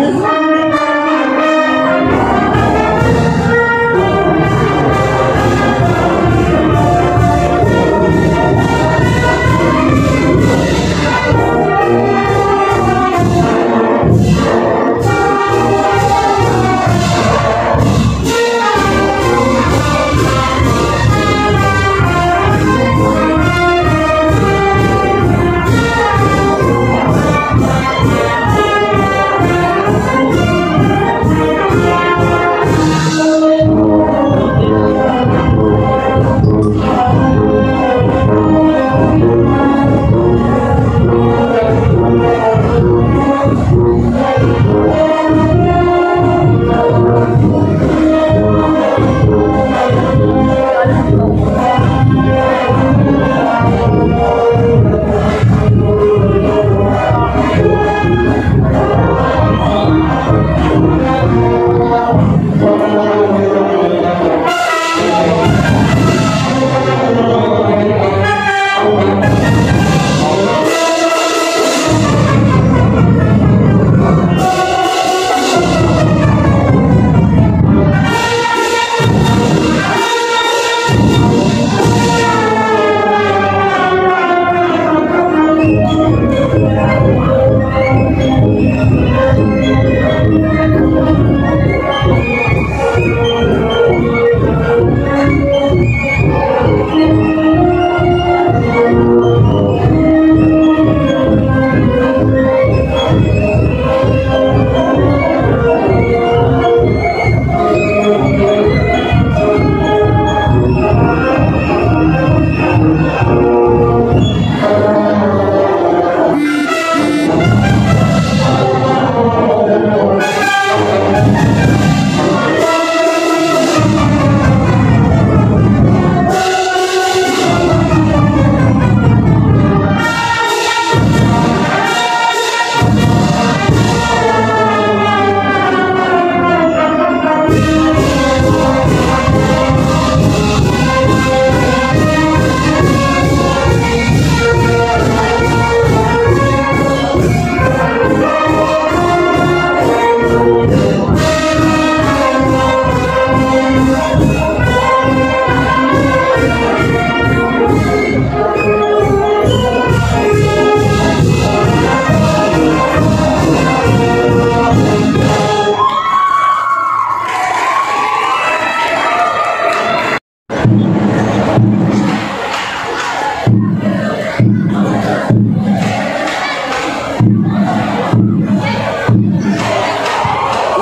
啊。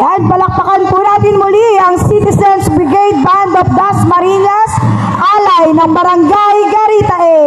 Yan, palakpakan po natin muli ang Citizens Brigade Band of Das Marinas, alay ng Barangay Garitae.